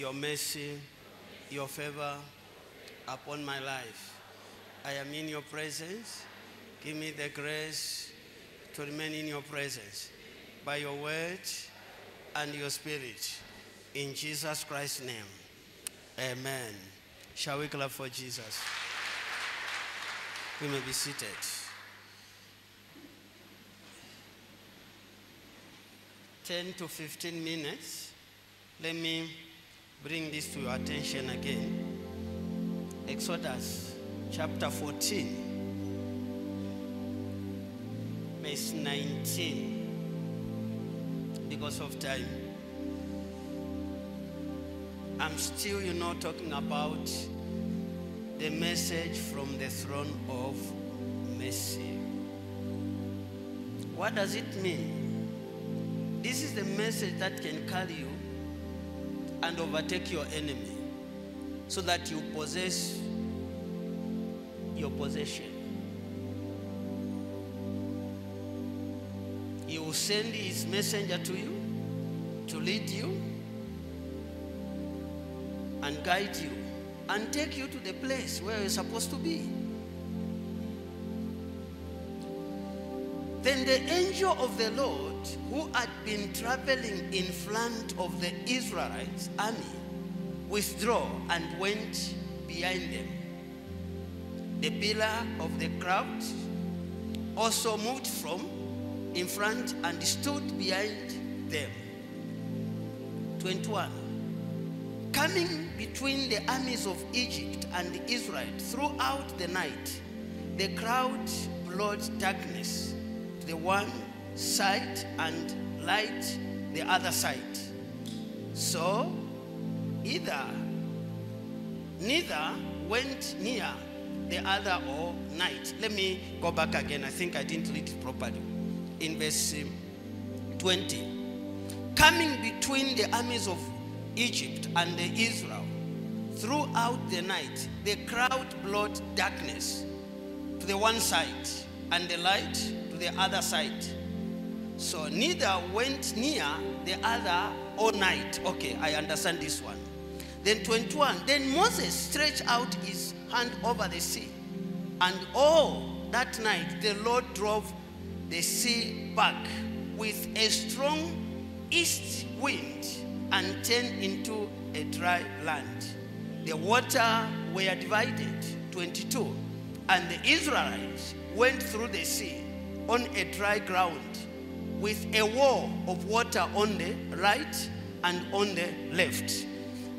your mercy, your favor upon my life. I am in your presence. Give me the grace to remain in your presence by your word and your spirit. In Jesus Christ's name. Amen. Shall we clap for Jesus? We may be seated. Ten to fifteen minutes. Let me bring this to your attention again. Exodus chapter 14, verse 19. Because of time. I'm still, you know, talking about the message from the throne of mercy. What does it mean? This is the message that can carry you and overtake your enemy so that you possess your possession. He will send his messenger to you to lead you and guide you and take you to the place where you're supposed to be. Then the angel of the Lord, who had been traveling in front of the Israelites' army, withdrew and went behind them. The pillar of the crowd also moved from in front and stood behind them. 21. Coming between the armies of Egypt and Israel throughout the night, the crowd brought darkness the one side and light the other side. So either neither went near the other all night. Let me go back again. I think I didn't read it properly. In verse um, 20. Coming between the armies of Egypt and the Israel throughout the night, the crowd brought darkness to the one side and the light the other side. So neither went near the other all night. Okay, I understand this one. Then 21. Then Moses stretched out his hand over the sea. And all that night the Lord drove the sea back with a strong east wind and turned into a dry land. The water were divided, 22. And the Israelites went through the sea on a dry ground with a wall of water on the right and on the left.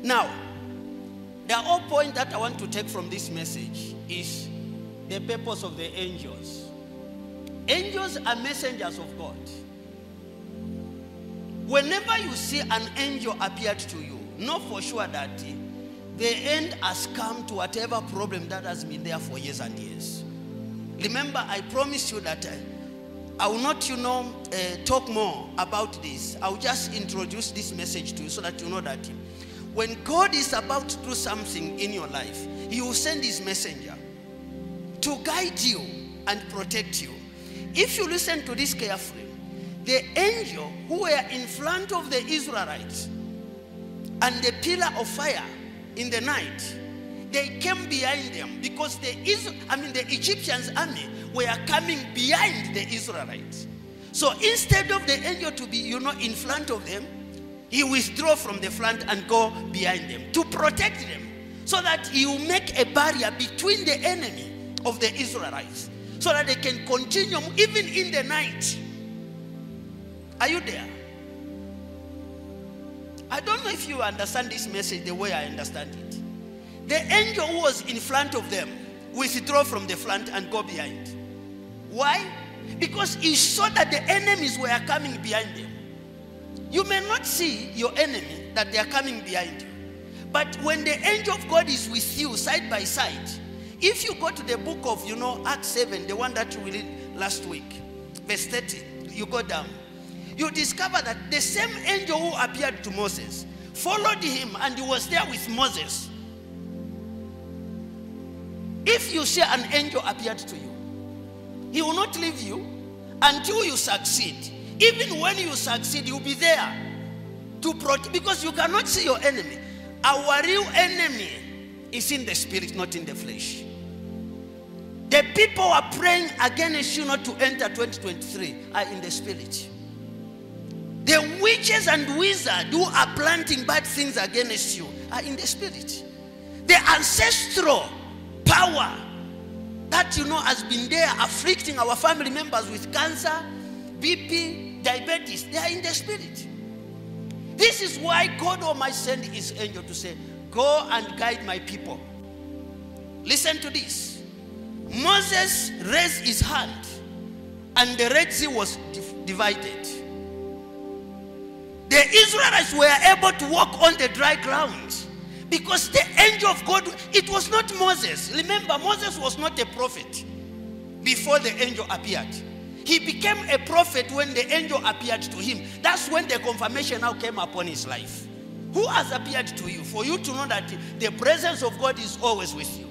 Now, the whole point that I want to take from this message is the purpose of the angels. Angels are messengers of God. Whenever you see an angel appeared to you, know for sure that the end has come to whatever problem that has been there for years and years. Remember, I promised you that uh, I will not, you know, uh, talk more about this. I will just introduce this message to you so that you know that when God is about to do something in your life, He will send His messenger to guide you and protect you. If you listen to this carefully, the angel who were in front of the Israelites and the pillar of fire in the night, they came behind them because the Is- I mean the Egyptians army were coming behind the Israelites. So instead of the angel to be, you know, in front of them, he withdraw from the front and go behind them to protect them so that he will make a barrier between the enemy of the Israelites so that they can continue even in the night. Are you there? I don't know if you understand this message the way I understand it. The angel who was in front of them withdraw from the front and go behind. Why? Because he saw that the enemies were coming behind them. You may not see your enemy that they are coming behind you. But when the angel of God is with you side by side, if you go to the book of, you know, Acts 7, the one that we read last week, verse 30, you go down, you discover that the same angel who appeared to Moses followed him and he was there with Moses. If you see an angel appeared to you, he will not leave you until you succeed. Even when you succeed, you'll be there to protect because you cannot see your enemy. Our real enemy is in the spirit, not in the flesh. The people are praying against you not to enter 2023 are in the spirit. The witches and wizards who are planting bad things against you are in the spirit. The ancestral power that you know has been there afflicting our family members with cancer, BP, diabetes, they are in the spirit. This is why God Almighty sent his angel to say, Go and guide my people. Listen to this. Moses raised his hand, and the Red Sea was divided. The Israelites were able to walk on the dry ground because the angel of God, it was not Moses. Remember, Moses was not a prophet before the angel appeared. He became a prophet when the angel appeared to him. That's when the confirmation now came upon his life. Who has appeared to you? For you to know that the presence of God is always with you.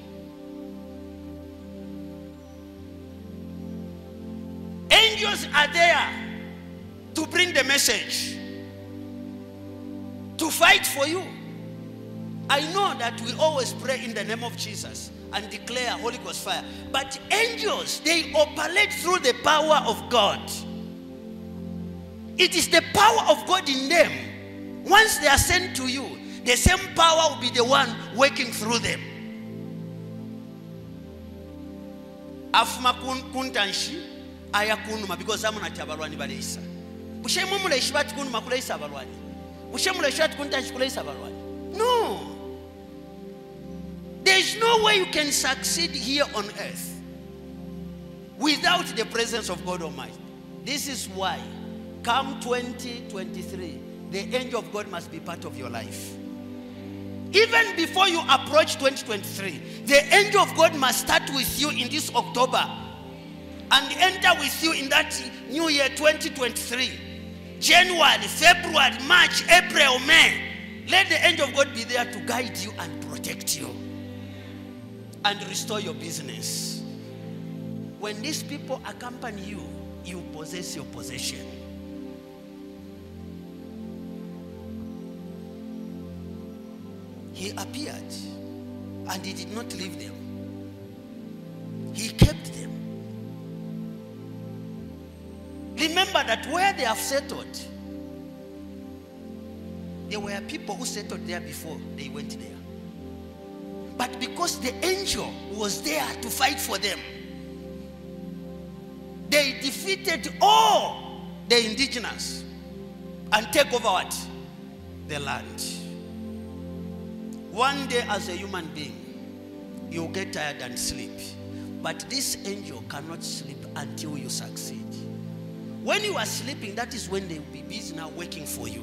Angels are there to bring the message, to fight for you. I know that we always pray in the name of Jesus and declare Holy Ghost fire. But angels, they operate through the power of God. It is the power of God in them. Once they are sent to you, the same power will be the one working through them. afuma kuntanshi aya kunuma because amunati abalwani baleisa bushemu mulaishi bati kunuma kulaisa abalwani bushemu mulaishi bati kuntanshi kulaisa abalwani no there is no way you can succeed here on earth without the presence of God Almighty. This is why, come 2023, the angel of God must be part of your life. Even before you approach 2023, the angel of God must start with you in this October and enter with you in that new year 2023. January, February, March, April, May. Let the angel of God be there to guide you and protect you and restore your business. When these people accompany you, you possess your possession. He appeared and he did not leave them, he kept them. Remember that where they have settled, there were people who settled there before they went there. But because the angel was there to fight for them, they defeated all the indigenous and take over what? The land. One day, as a human being, you'll get tired and sleep. But this angel cannot sleep until you succeed. When you are sleeping, that is when they will be busy now working for you.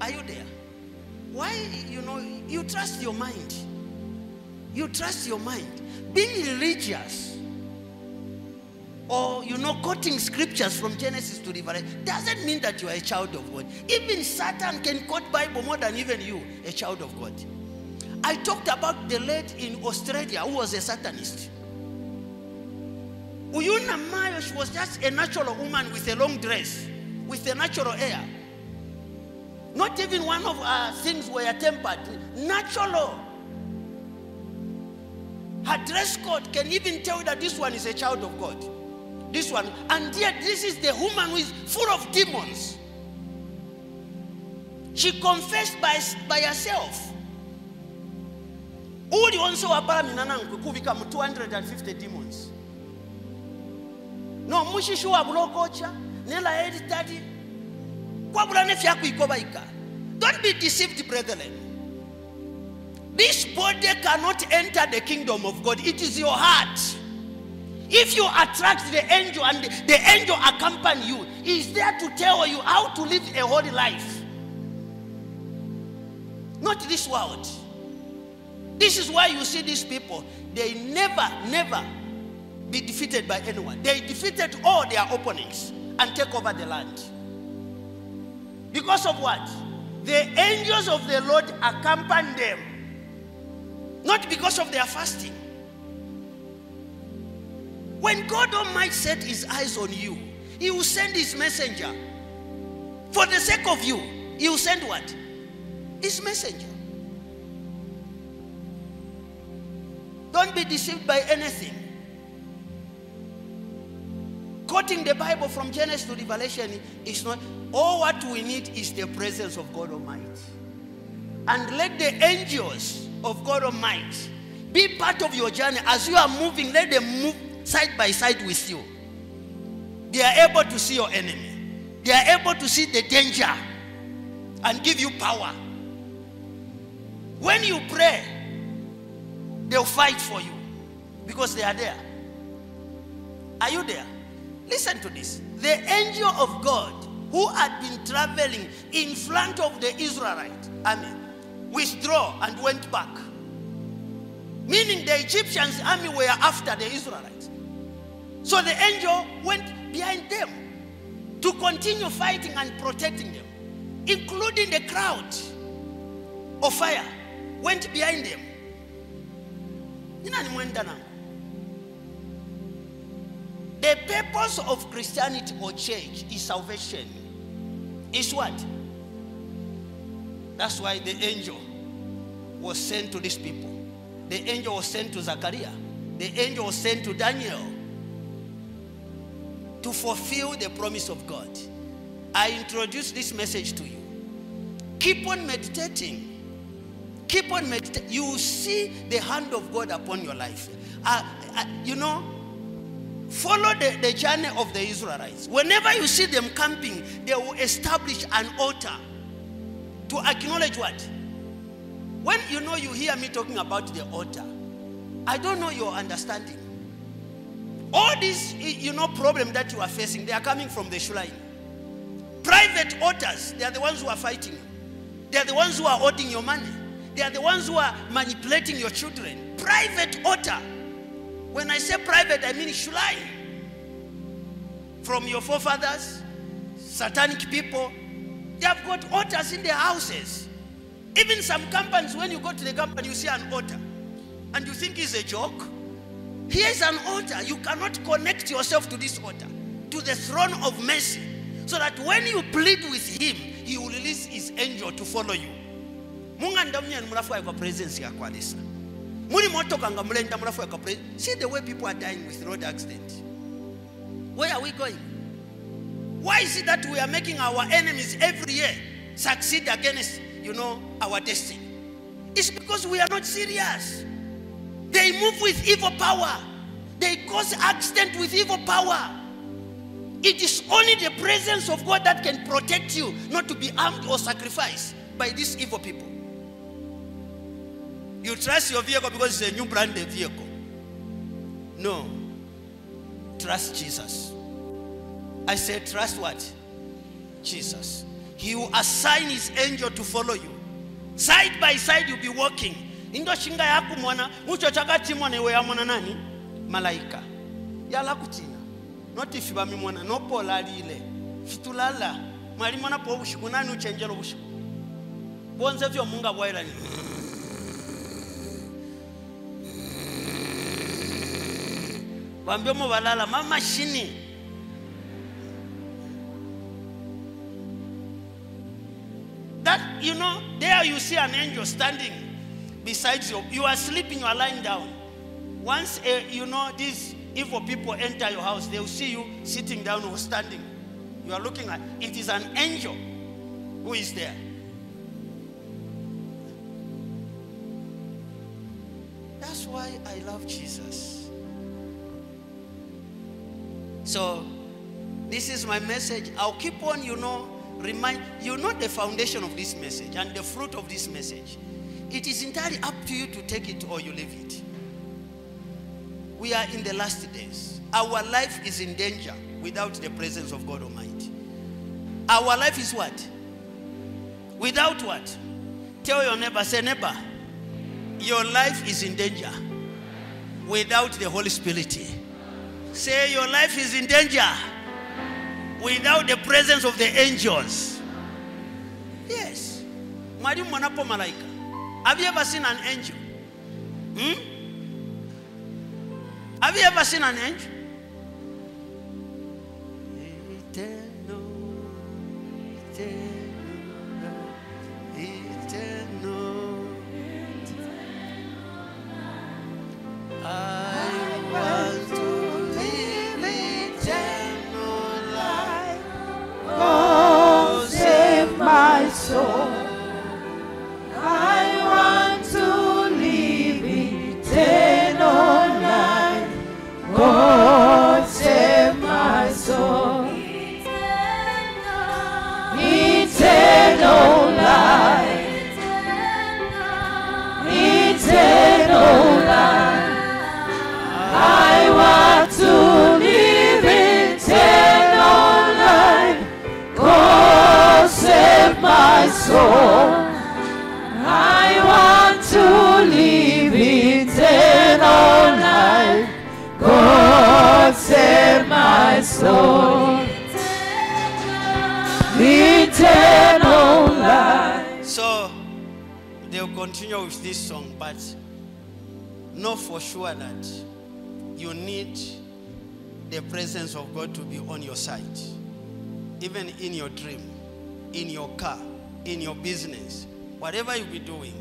Are you there? Why, you know, you trust your mind. You trust your mind. Being religious or, you know, quoting scriptures from Genesis to Revelation doesn't mean that you are a child of God. Even Satan can quote Bible more than even you, a child of God. I talked about the lady in Australia who was a Satanist. Uyuna Mayo, she was just a natural woman with a long dress, with a natural hair. Not even one of her things were tempered. Natural. Her dress code can even tell you that this one is a child of God. This one. And yet, this is the woman who is full of demons. She confessed by, by herself. uli onse wapalamina nankwe kubika mu 250 demons n'omushishi wabulokocha nelaeli tati kwabula nefyakwikobaika don't be deceived brethren this body cannot enter the kingdom of god. It is your heart. If you attract the angel and the angel accompany you is there to tell you how to live a holy life. Not this world. This is why you see these people. They never never be defeated by anyone. They defeated all their opponents and take over the land. Because of what? The angels of the lord accompany them not because of their fasting. When God Almighty set his eyes on you, he will send his messenger. For the sake of you, he will send what? His messenger. Don't be deceived by anything. Quoting the Bible from Genesis to Revelation is not all what we need is the presence of God Almighty. And let the angels of God Almighty be part of your journey. As you are moving, let them move side by side with you. They are able to see your enemy, they are able to see the danger and give you power. When you pray, they'll fight for you because they are there. Are you there? Listen to this. The angel of God who had been traveling in front of the Israelite army withdrew and went back. Meaning the Egyptians' army were after the Israelites. So the angel went behind them to continue fighting and protecting them, including the crowd of fire went behind them. The purpose of Christianity or church is salvation. Is what? That's why the angel was sent to these people. The angel was sent to Zachariah. The angel was sent to Daniel to fulfill the promise of God. I introduce this message to you. Keep on meditating. Keep on meditating. You will see the hand of God upon your life. Uh, uh, you know, follow the, the journey of the Israelites. Whenever you see them camping, they will establish an altar to acknowledge what? When you know you hear me talking about the altar, I don't know your understanding. All these, you know, problem that you are facing, they are coming from the shrine. Private altars, they are the ones who are fighting you. They are the ones who are holding your money. They are the ones who are manipulating your children. Private altar. When I say private, I mean shrine. From your forefathers, satanic people, they have got altars in their houses. Even some companies, when you go to the company, you see an altar. And you think it's a joke. Here is an altar. You cannot connect yourself to this altar, to the throne of mercy. So that when you plead with him, he will release his angel to follow you. munganda mnyani mulafuwayo kwa presence yako alisa muli motoka nga mulenda mulafuwayo kwa presence see the way people are dying with road accident where are we going why is it that we are making our enemies every year succeed against you know our destiny? It's because we are not serious. They move with evil power. They cause accident with evil power. It is only the presence of god that can protect you not to be armed or sacrificed by these evil people. You trust your vehicle because it's a new brand vehicle. No. Trust jesus I said, trust what? Jesus. He will assign his angel to follow you. Side by side you'll be walking. Indo shinga yaku mwana, mucho chaka mwana iwe ya mwana nani? Malaika. Yala kutina. Noti fibami mwana, nopo lalile. Fitulala. Mwali mwana po ushiku, nani uche njelo ushiku? Bwonze vyo munga waila ni. Wambio mu balala, mama shini. You know there you see an angel standing beside you. You are sleeping you are lying down. Once uh, you know these evil people enter your house they will see you sitting down or standing. You are looking at it is an angel who is there. That's why i love jesus. So this is my message. I'll keep on you know remind you know the foundation of this message and the fruit of this message. It is entirely up to you to take it or you leave it. We are in the last days. Our life is in danger without the presence of god almighty. Our life is what? Without what? Tell your neighbor say neighbor your life is in danger without the holy spirit. Say your life is in danger without the presence of the angels. Yes. Malaika. Have you ever seen an angel? Hmm? Have you ever seen an angel? Eternal, eternal. In your dream, in your car, in your business, whatever you be doing,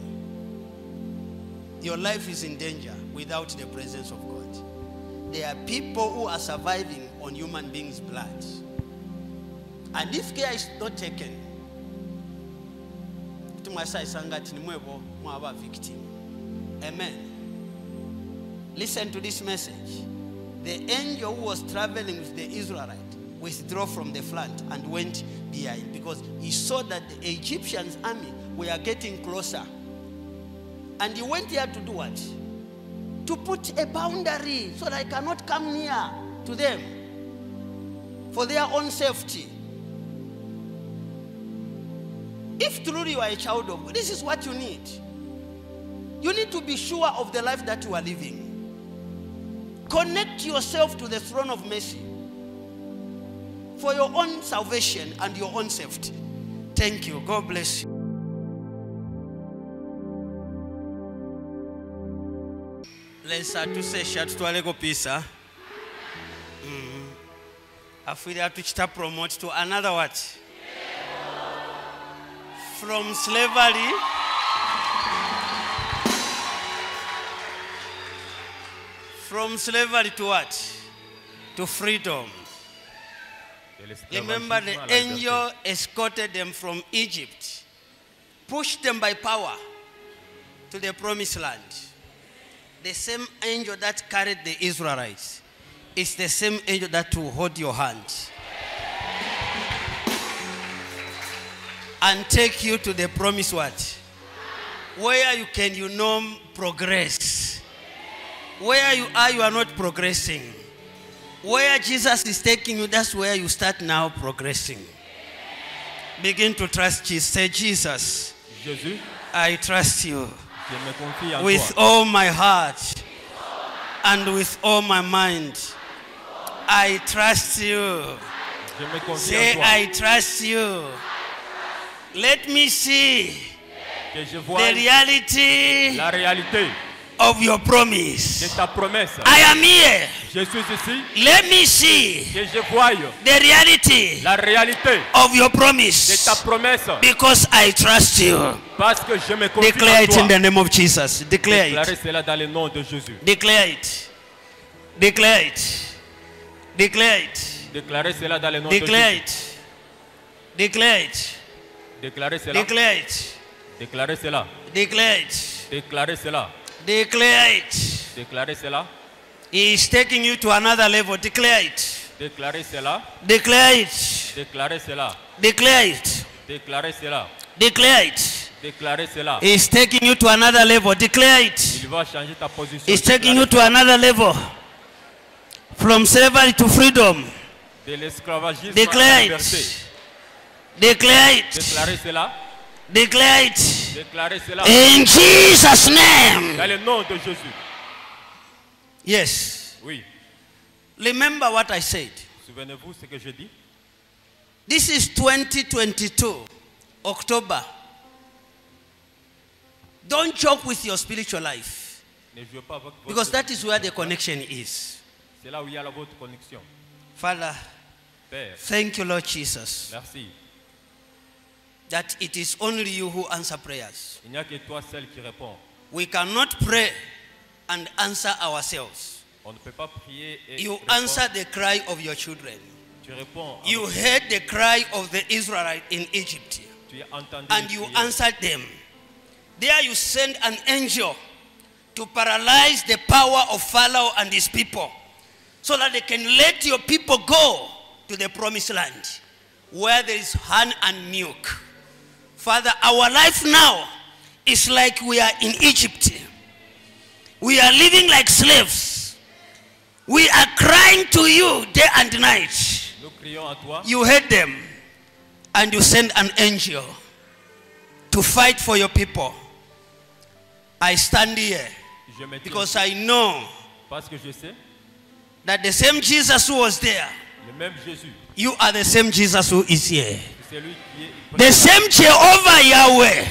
your life is in danger without the presence of God. There are people who are surviving on human beings' blood. And if care is not taken, victim amen listen to this message the angel who was traveling with the israelite withdrew from the front and went behind. Because he saw that the egyptians army were getting closer. And he went here to do what? To put a boundary so that i cannot come near to them for their own safety. If truly you are a child of God, this is what you need. You need to be sure of the life that you are living. Connect yourself to the throne of mercy for your own salvation and your own safety. Thank you. God bless you. lensa tusesha tutwaleko pisa mm. afire atuchita promote to another what from slavery from slavery to what to freedom remember the angel escorted them from egypt pushed them by power to the promised land. The same angel that carried the israelites is the same angel that will hold your hand and take you to the promised what where you can you know progress. Where you are you are not progressing where jesus is taking you that's where you start now progressing. Begin to trust jesus say jesus Jésus, i trust you je me confie en with all my heart and with all my mind. I trust you. Je me confie say en toi. i trust you. Let me see que je the reality la réalité of your de promise ta promesse. i am here. Je suis ici, let me see que je vois the reality la réalité of your de promise ta promesse. because i trust you Parce que je me declare it in the name of jesus declare it cela dans le nom de Jésus. declare it declare it declare it Déclarez cela dans le nom de declare Jésus. it declare it Déclarez cela. declare it Déclarez cela. declare it Déclarez cela. declare it Déclarez cela. He is taking you to another level declare it Déclarez cela. declare it Déclarez cela. declare it Déclarez cela. declare it Déclarez cela. He's taking you to another level. Declare it. Il va changer ta position. He's taking you to another level. From slavery to freedom. De l'esclavagisme à la Declare liberté. it. Declare it. Déclarez cela. Declare it. Déclarez cela. In Jesus' name. Dans le nom de Jésus. Yes. Oui. Remember what I said. Souvenez-vous ce que je dis. This is 2022, October. Don't joke with your spiritual life Ne jouez pas avec votre... because that is where the connection is. C'est là où il y a la votre connexion. Father, Père, thank you, Lord Jesus, merci. that it is only you who answer prayers. Il n'y a que toi seul qui répond. We cannot pray and answer ourselves. On ne peut pas prier et You answer the cry of your children. Tu réponds. You heard the cry of the Israelite in Egypt Tu as entendu and you answered them. There you send an angel to paralyze the power of Pharaoh and his people so that they can let your people go to the promised land where there is honey and milk. Father, our life now is like we are in Egypt. We are living like slaves. We are crying to you day and night. Nous crions à toi. You heard them and you send an angel to fight for your people. I stand here Je me tiens because I know parce que je sais, that the same Jesus who was there, le même Jésus, you are the same Jesus who is here. c'est C'est lui qui est The same Jehovah Yahweh.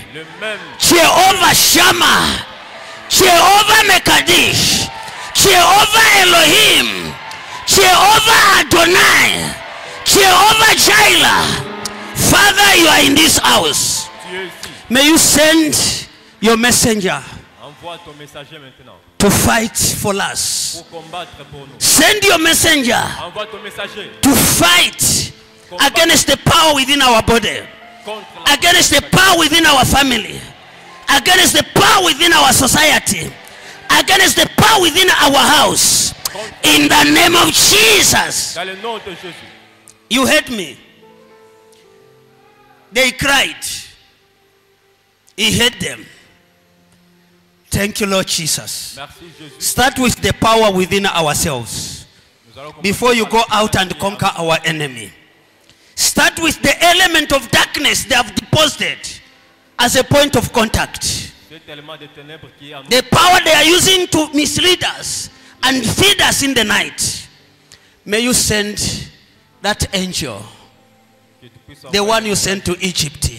Jehovah Shammah, Jehovah Mekadesh, Jehovah Elohim, Jehovah Adonai, Jehovah Jireh. Father, you are in this house. Tu es ici. May you send your messenger Envoie ton messager maintenant to fight for us. pour combattre pour nous. Send your messenger Envoie ton messager to fight against the power within our body, against the power within our family, against the power within our society, against the power within our house. In the name of Jesus. You heard me. They cried. He heard them. Thank you, Lord Jesus. Start with the power within ourselves before you go out and conquer our enemy. Start with the element of darkness they have deposited as a point of contact. C'est tellement de ténèbres qui est en nous. The power they are using to mislead us and feed us in the night. May you send that angel, Que tu puisses the one you sent to Egypt,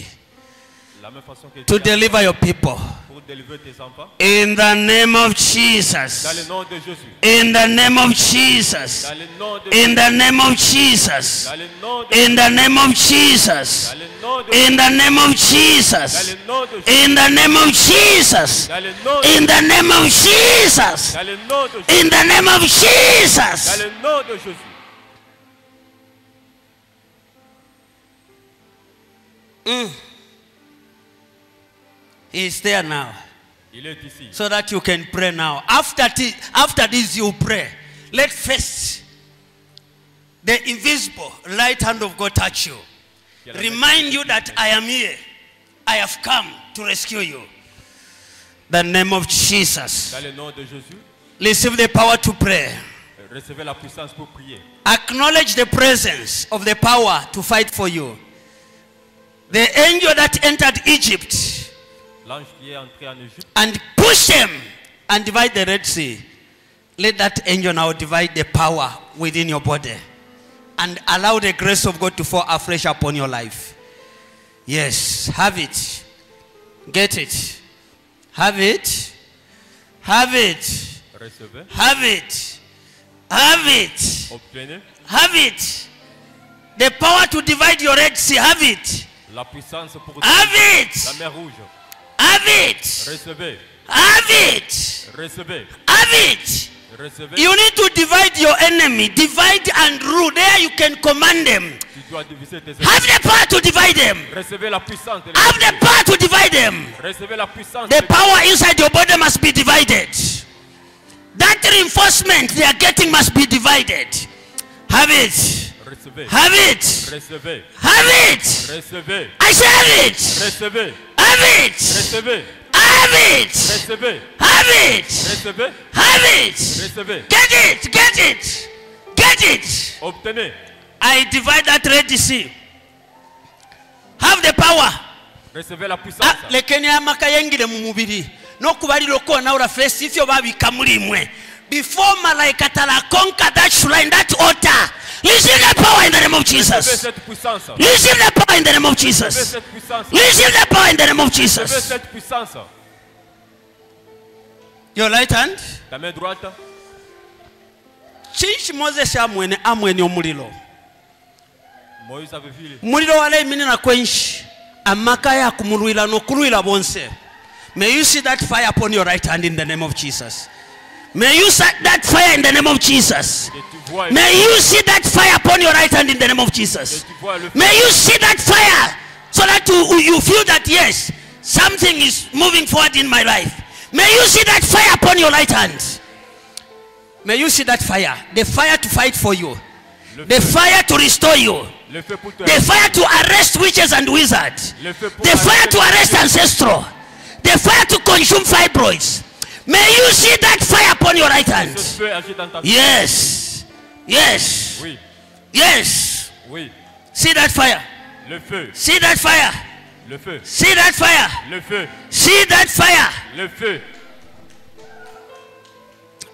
to deliver your people. pour délivrer tes enfants. In the name of Dans le Jesus. nom de Jésus. In the name of Jesus. Dans le nom de In the name of Jesus. Dans le nom de In the name of Jesus. Dans le nom de In the name of Jesus. le nom de In the name of Jesus. Dans le nom de In the name of Jesus. Dans le nom de In the name of Jesus. le nom de Jésus. Mm. He is there now. Il est ici. So that you can pray now. After, thi- after this, you pray. Let first the invisible right hand of God touch you. Remind you that I am here. I have come to rescue you. The name of Jesus. Dans le nom de Jésus. Receive the power to pray. Recevez la puissance pour prier. Acknowledge the presence of the power to fight for you. The angel that entered Egypt and push them and divide the Red Sea. Let that angel now divide the power within your body and allow the grace of God to fall afresh upon your life. Yes, have it. Get it. Have it. Have it. recevez, Have it. Have it. obtenez Have it. The power to divide your Red Sea. Have it. la puissance pour Have la it. mer rouge. Have it. Recevez, Have it. recevez, Have it. recevez. You need to divide your enemy. Divide and rule. There you can command them. Tu dois diviser tes Have the power to divide them. Recevez la puissance. de Have the power to divide them. Recevez la puissance. The power inside your body must be divided. That reinforcement they are getting must be divided. Have it. Recevez, Have it. recevez, Have it. recevez, I say have it. recevez, Have it. recevez, Have it. recevez, Have it. recevez, Have it. recevez. Get it. Get it. Get it. Obtenez. I divide that Red Sea. Have the power. Recevez la puissance. Ah, lekeni amaka yengire mu mubiri n'okubalira okwonawula fesi ifyo babi kamuri mwe before malaika tala conquer that shrine that altar. Receive the power in the name of jesus. Receive the power in the name of jesus. Receive the power in the name of jesus. your right hand. Ta main droite. kinki moses amwene amwene omuliro Moïse avait vu muliro walayiminira kwenshi. Amaka no n'okulwira bonse. May you see that fire upon your right hand in the name of jesus may you see that fire in the name of jesus. May you see that fire upon your right hand in the name of jesus. May you see that fire so that you, you feel that yes something is moving forward in my life. May you see that fire upon your right hand. May you see that fire. The fire to fight for you. The fire to restore you. The fire to arrest witches and wizards. The fire to arrest ancestral. The fire to consume fibroids. May you see that fire upon your right hand. feu agit dans ta Yes. Yes. Oui, Yes. oui. See that fire. Le feu, See that fire. le feu, See that fire. le feu, See that fire. le feu.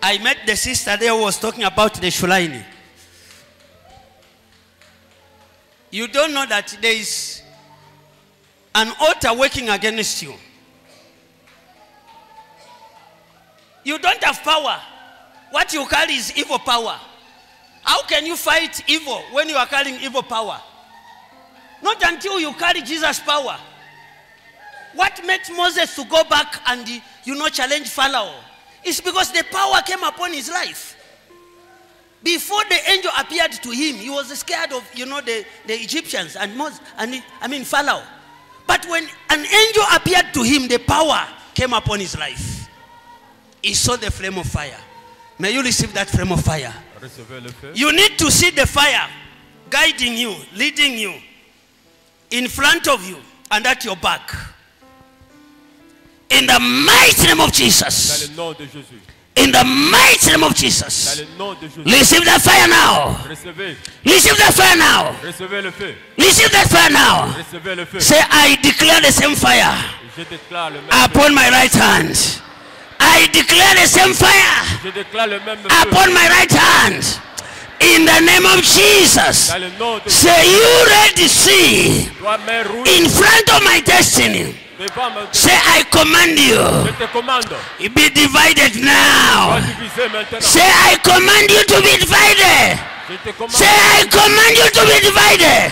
I met the sister there who was talking about the shrine. You don't know that there is an altar working against you. You don't have power. What you carry is evil power. How can you fight evil when you are carrying evil power? Not until you carry Jesus' power. What made Moses to go back and you know challenge Pharaoh It's because the power came upon his life. Before the angel appeared to him, he was scared of you know the, the Egyptians and Moses and I mean Pharaoh. But when an angel appeared to him, the power came upon his life. He saw the flame of fire. May you receive that flame of fire. Recevez le feu. You need to see the fire guiding you, leading you in front of you and at your back. In the mighty name of Jesus. le nom de Jésus. In the mighty name of Jesus. le nom de Jésus. Receive that fire now. Receive that fire now. Recevez le feu. Receive that fire now. Recevez le feu. Say, I declare the same fire Je déclare le même feu. upon my right hand. I declare the same fire Je déclare le même upon my right hand. In the name of Jesus. Dans le nom de Say, you ready see toi, in front of my destiny. Say, I command Je you, be divided now. Say, I command you to be divided. Je te commande. Say, I command you to be divided.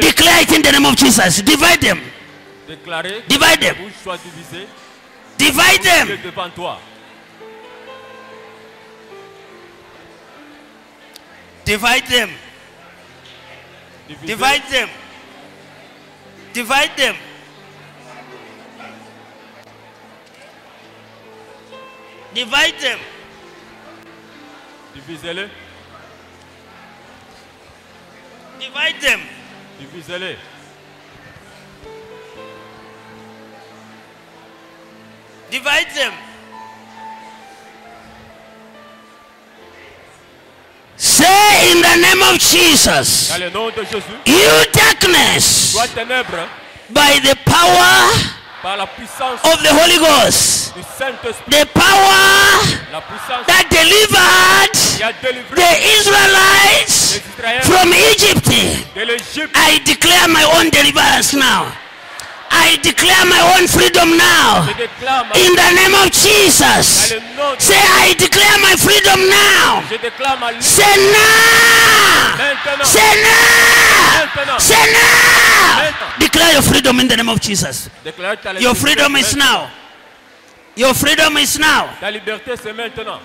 Declare it in the name of Jesus. Divide them. Divide them. Divide them. Divide them. Divide them. Divide them. Divide them. Divisez-le. Divide them. Divisez-le. Divide them. Say in the name of Jesus, Dans le nom de Jésus. you darkness, by the power par la puissance of the Holy Ghost, the power that delivered qui a délivré the Israelites from Egypt. I declare my own deliverance now. I declare my own freedom now. Je déclare ma, In the name of Jesus. le nom de Say, I declare my freedom now. Je déclare ma liberté Say now. Say now. Say now. Declare your freedom in the name of Jesus. Your freedom is now. Your freedom is now. Ta liberté, c'est maintenant.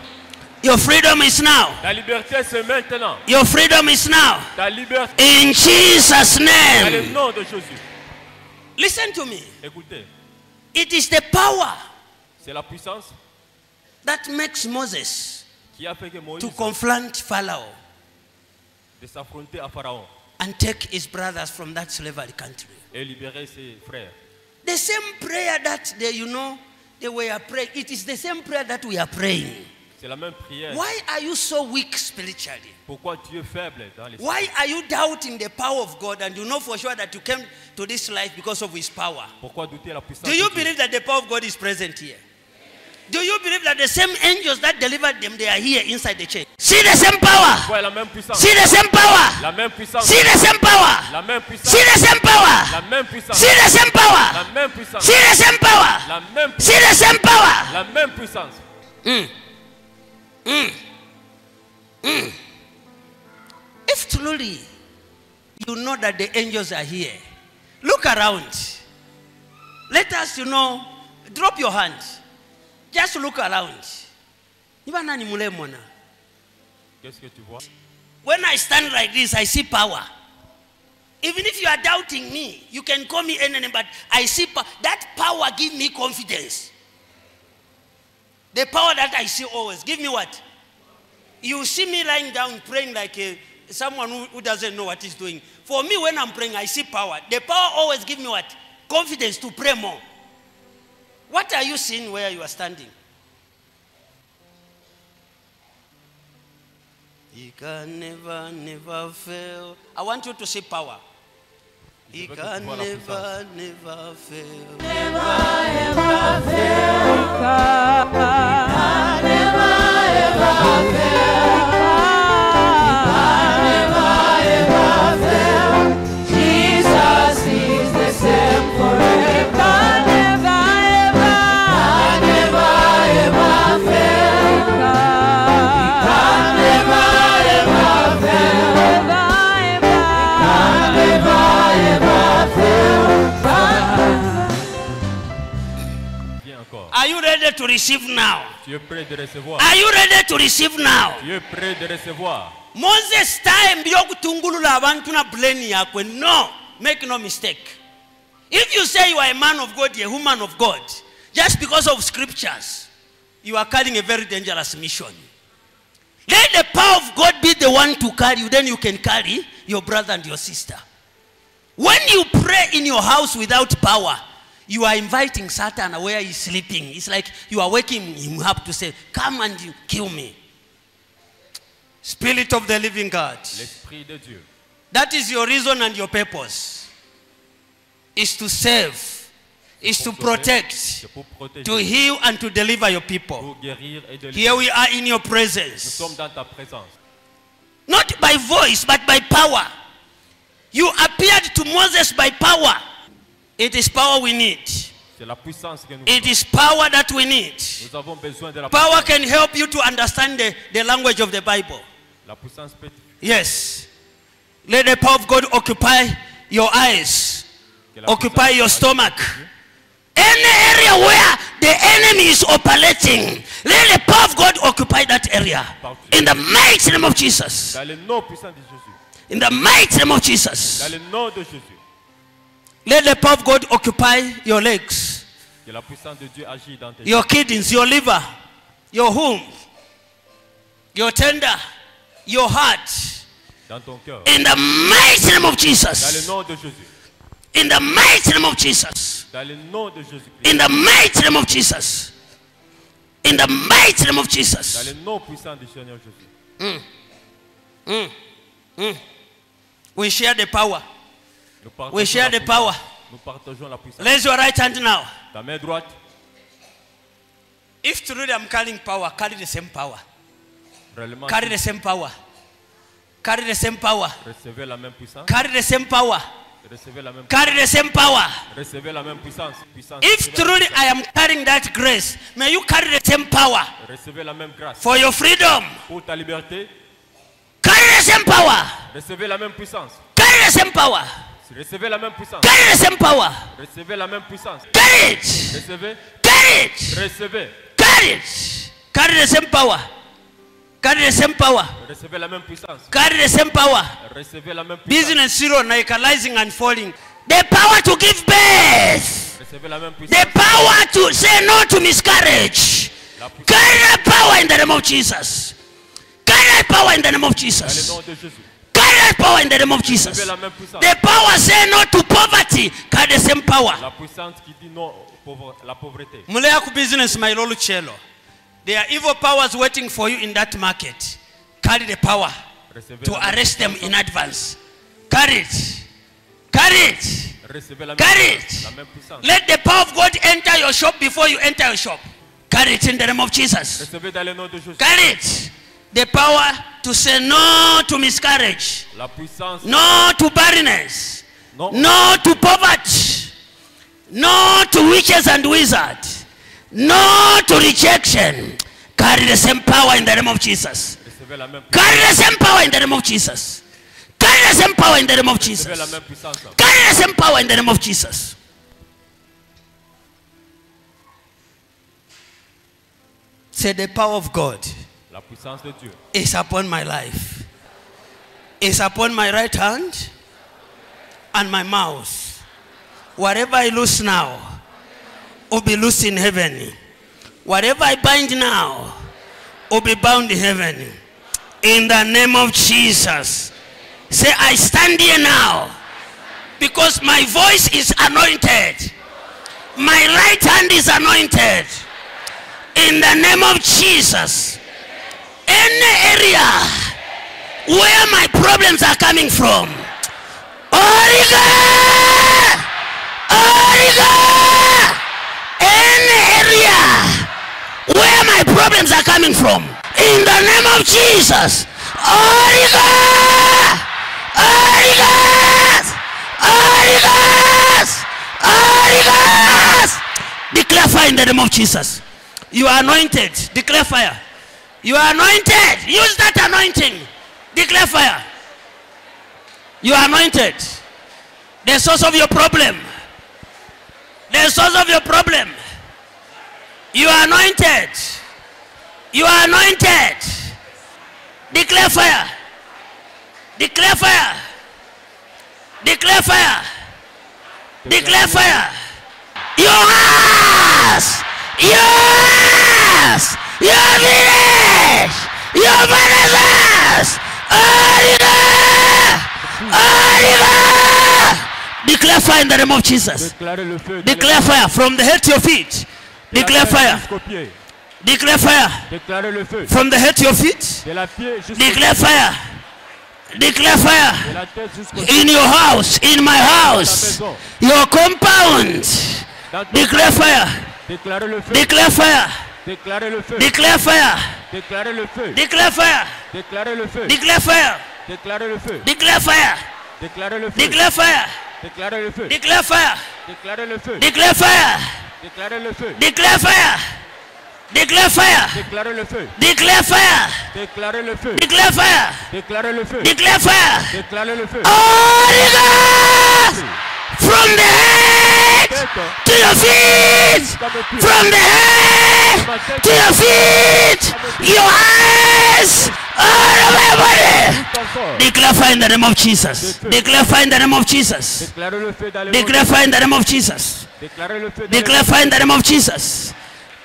Your freedom is now. Ta liberté, c'est maintenant. Your freedom is now. Ta liberté, In Jesus' dans le name. nom de Jésus. Listen to me. Écoutez, It is the power c'est la puissance that makes Moses qui a fait que Moïse to confront Pharaoh de s'affronter à Pharaon and take his brothers from that slavery country. et libérer ses frères. The same prayer that they, you know, they were praying. It is the same prayer that we are praying. C'est la même prière. Why are you so weak spiritually? Pourquoi tu es faible dans les Why are you doubting the power of God and you know for sure that you came to this life because of his power? Pourquoi douter la puissance Do you believe that the power of God is present here? Do you believe that the same angels that delivered them, they are here inside the church? See the same power. La même puissance See the same power. La même puissance. See the same power. La même puissance. See the same power. La même puissance. See the same La power. même puissance. See the same power. La même puissance. See the same power. La même puissance. Mm. Mm. If truly you know that the angels are here, look around. Let us, you know, drop your hand. Just look around. When I stand like this, I see power. Even if you are doubting me, you can call me any name, but I see power. That power give me confidence. The power that I see always. Give me what? You see me lying down praying like a, someone who, who doesn't know what he's doing. For me, when I'm praying, I see power. The power always give me what? Confidence to pray more. What are you seeing where you are standing? He can never, never fail. I want you to see power. He veux que tu can vois la never, never fail. To receive now? Tu es prêt de recevoir. Are you ready to receive now? Tu es prêt de recevoir. moses time byokutungulula abantu na buleni yakwe no make no mistake if you say you are a man of god a woman of god just because of scriptures you are carrying a very dangerous mission let the power of god be the one to carry you then you can carry your brother and your sister when you pray in your house without power you are inviting satan where he's sleeping. It's like you are waking him up to say come and you kill me. Spirit of the living god. L'Esprit de Dieu. that is your reason and your purpose. Is to save. Is to protect. C'est pour protéger, to heal and to deliver your people. Pour guérir et de here we are in your Nous sommes dans ta présence. not by voice but by power. You appeared to moses by power it is power we need C'est la puissance que nous it is power that we need Nous avons besoin de la power can help you to understand the, the language of the bible La puissance peut yes let the power of god occupy your eyes occupy your stomach. Any area where the enemy is operating, let the power of God occupy that area. In the mighty name of Jesus. Dans le nom puissant de Jésus. In the mighty name of Jesus. Let the power of God occupy your legs, Que la puissance de Dieu agit dans tes your kidneys, your liver, your womb, your tender, your heart. dans ton cœur. In the mighty name of Dans le Jesus. nom de Jésus. In the mighty name of Jesus. Dans le nom de Jésus. In the mighty name of Jesus. In the mighty name of Dans Jesus. le nom puissant du Seigneur Jésus. Mm. Mm. Mm. We share the power. Nous partageons We share la the puissance. power. Nous partageons la puissance. Raise your right hand now. Ta main droite, If truly I'm carrying power, carry the same power. réellement, Carry the same power. Carry the same power. recevez la même puissance. Carry the same power. Recevez la même Carry the same power. Recevez la même puissance. puissance If truly même I am carrying that grace, may you carry the same power recevez la même grâce. for your freedom. Pour ta liberté, Carry the same power. recevez la même puissance. Carry the same power. Recevez la même puissance. Carry the same power. Recevez la même puissance. Carry it. Recevez, Carry it. recevez. Carry it. Carry the same power. Carry the same power. Recevez la même puissance. Carry the same power. Recevez la même puissance. Business zero, radicalizing and falling. The power to give birth. Recevez la même puissance. The power to say no to miscarriage. Carry the power in the name of Jesus. Carry the power in the name of dans le Jesus. nom de Jésus. That power in the name of Jesus. Recevez la même puissance. The power say no to poverty. Carry the same power. La puissance qui dit non la pauvreté. Mulea ku business mailolu chelo. There are evil powers waiting for you in that market. Carry the power to arrest them in advance. Carry it. Carry it. Recevez la même Carry it. La même puissance. Let the power of God enter your shop before you enter your shop. Carry it in the name of Jesus. Recevez dans le nom de Jésus. Carry it. The power to say no to miscarriage, no to barrenness, Non. no to poverty, no to witches and wizards, no to rejection. Carry the same power in the name of Jesus. Recevez la même Carry the same power in the name of Jesus. Carry the same power in the name of Jesus. Carry the same power in the name of Jesus. Say the power of God La puissance de Dieu is upon my life. Is upon my right hand and my mouth. Whatever I loose now will be loose in heaven. Whatever I bind now will be bound in heaven. In the name of Jesus. Say, I stand here now because my voice is anointed. My right hand is anointed. In the name of Jesus. Any area where my problems are coming from. Origa! Origa! Any area where my problems are coming from. In the name of Jesus. Origa! Origas! Origas! Origas! Declare fire in the name of Jesus. You are anointed. Declare fire. You are anointed. Use that anointing. Declare fire. You are anointed. The source of your problem. The source of your problem You are anointed. You are anointed. Declare fire. Declare fire. Declare fire. Declare fire. Yours. Your village. Your brothers. Oliver. Oliver. Declare fire in the name of Jesus. Déclarez le feu. dans Declare fire from the head to your feet. Declare de la tête fire. Declare fire Déclarez le feu. from the head to your feet. De la pied jusqu'au Declare fire. Declare fire De la tête jusqu'au in your house, in my house, your compound. Declare fire. Déclarez le feu. Declare fire. Déclarez le feu. Declare fire. Déclarez le feu. Declare fire. Déclarez le feu. Declare fire. Déclarez le feu. Declare fire. Déclarez le feu. Declare fire. Déclarez le feu. Declare fire. Déclarez le feu. Declare fire. Déclarez le feu. Declare fire. Declare fire. Déclarez le feu. Declare fire. Déclarez le feu. Declare fire. Déclarez le feu. Declare fire. Déclarez le feu. Holy to your feet! comme un pied. From the head to your feet! Your eyes! All over your body! Declare fire in the name of Jesus. Declare fire in the name of Jesus. Déclarez le feu dans les Declare fire in the name of Jesus. Déclarez le feu dans les Declare fire in the name of Jesus.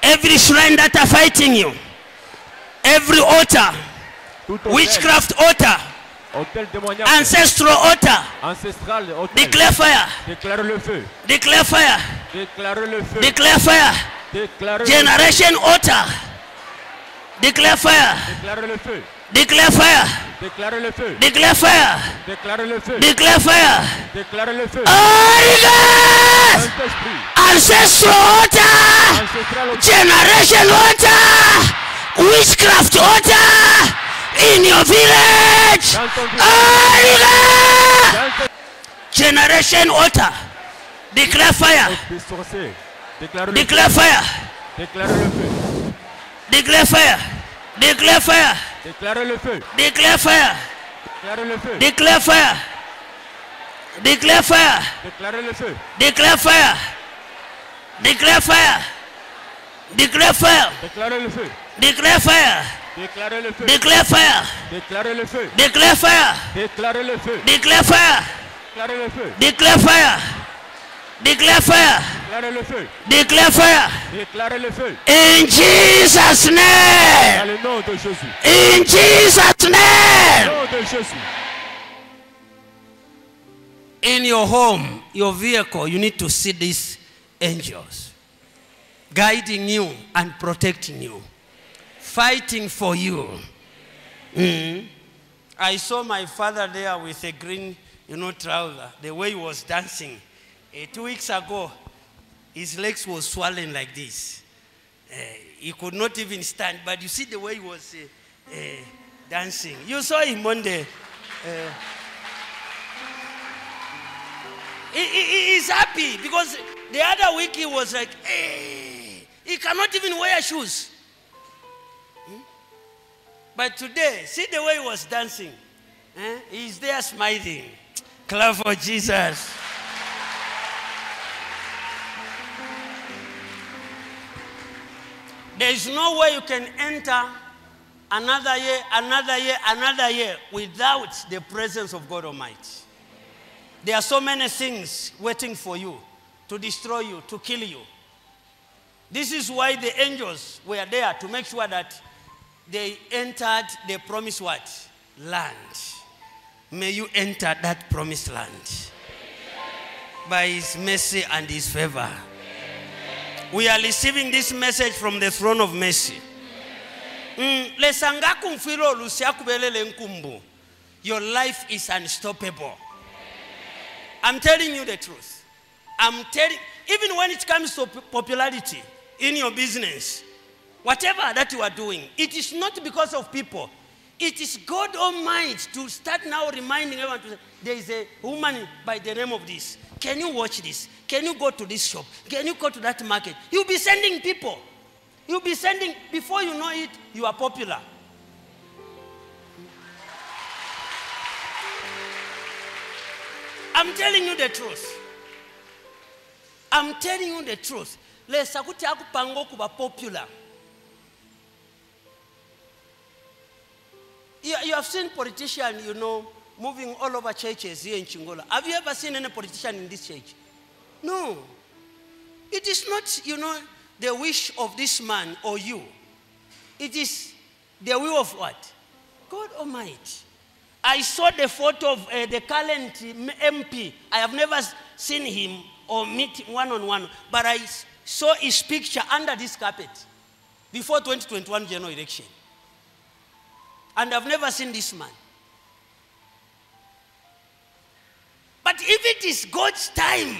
Every shrine that are fighting you, every altar, witchcraft altar, Ancestral altar. Ancestral altar. Déclare fire. Déclare le feu. Déclare fire. Déclare le feu. Déclare fire. Déclare Generation altar. Déclare fire. Déclare le feu. Déclare fire. Déclare le feu. Déclare fire. Déclare le feu. Déclare fire. Déclare le feu. Ancestral altar. Generation altar. Witchcraft altar. In your village. Dans village. Holy Ghost. Dans ton Generation altar. Declare fire. des sorciers. Déclarez le feu. Declare fire. Déclarez le feu. Declare fire. Declare fire. Déclarez le feu. Declare fire. Déclarez le feu. Declare fire. Declare fire. Déclarez le feu. Declare fire. Declare fire. Declare fire. Déclarez le feu. Declare fire. Déclarez le feu. Declare fire. Déclarez le feu. Declare fire. Déclarez le feu. Déclarez feu. Declare fire. Déclarez le feu. Declare fire. Déclarez le feu. In Jesus' Dans name. le nom de Jésus. In Jesus' name. nom de Jésus. In your home, your vehicle, you need to see these angels guiding you and protecting you, fighting for you. Mm. I saw my father there with a green, you know, trouser. The way he was dancing. Eh, two weeks ago, his legs were swollen like this. Eh, he could not even stand. But you see the way he was uh, uh, dancing. You saw him on the. Uh, he, he- he is happy because the other week he was like, hey, he cannot even wear shoes. But today, see the way he was dancing. Eh? He's there smiling. Clap for Jesus. There is no way you can enter another year, another year, another year without the presence of God Almighty. There are so many things waiting for you to destroy you, to kill you. This is why the angels were there to make sure that they entered the promised what? Land. May you enter that promised land by his mercy and his favor. We are receiving this message from the throne of mercy. Mm. Your life is unstoppable. I'm telling you the truth. I'm telling, even when it comes to popularity in your business, whatever that you are doing, it is not because of people. It is God Almighty to start now reminding everyone to say, there is a woman by the name of this. Can you watch this? Can you go to this shop? Can you go to that market? You'll be sending people. You'll be sending, before you know it, you are popular. I'm telling you the truth. I'm telling you the truth. lesa kuti akupanga okuba popular you, you have seen politician you know moving all over churches here in chingola. Have you ever seen any politician in this church? No. It is not you know the wish of this man or you. It is the will of what? God almighty. I saw the photo of uh, the current MP. I have never seen him or meet him one on one, but I saw his picture under this carpet before 2021 general election. And I've never seen this man. But if it is God's time,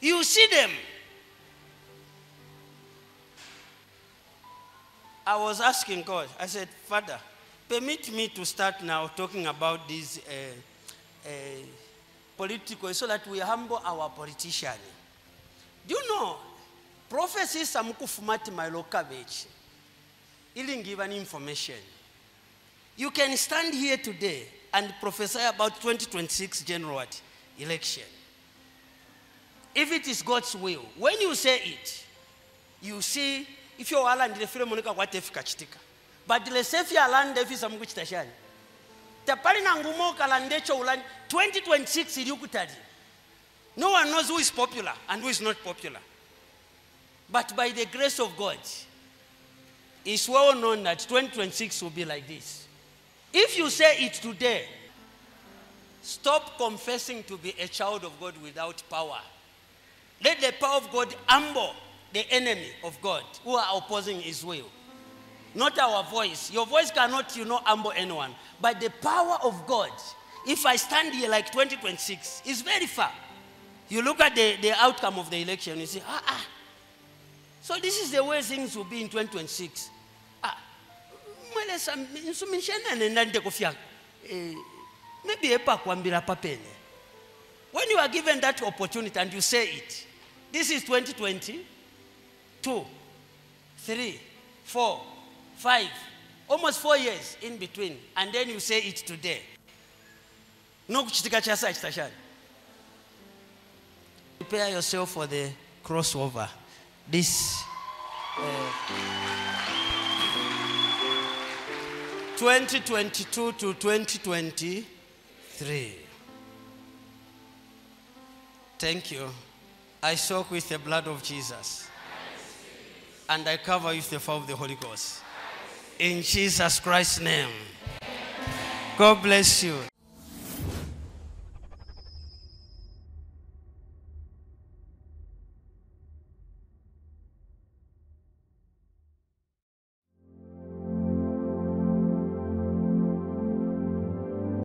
you see them. I was asking God, I said, Father, permit me to start now talking about these uh, uh, political so that we humble our politician. Do you know, prophecy samukufumati mailoka vechi ili give an information. You can stand here today and prophesy about 2026 general election. If it is God's will, when you say it, you see if you walandile file moneka kwatefika chitika but lesefi alande efisa mukuchita shani tapali na ngumo okalanda echo ulandi 2026 ili no one knows who is popular and who is not popular. But by the grace of god it's well known that 2026 will be like this if you say it today, stop confessing to be a child of God without power. Let the power of God humble the enemy of God who are opposing his will. Not our voice. Your voice cannot, you know, humble anyone. But the power of God, if I stand here like 2026, is very far. You look at the, the outcome of the election, you say, ah, ah. So this is the way things will be in 2026. mwelesa nsumishenene nande kufyanga eh, maybe epakwambira papene when you are given that opportunity and you say it this is 2020 two three four five almost four years in between and then you say it today. Nokuchitika chasa chitashani prepare yourself for the crossover. This uh, 2022 to 2023. Thank you. I soak with the blood of Jesus. And I cover with the fire of the Holy Ghost. In Jesus Christ's name. God bless you.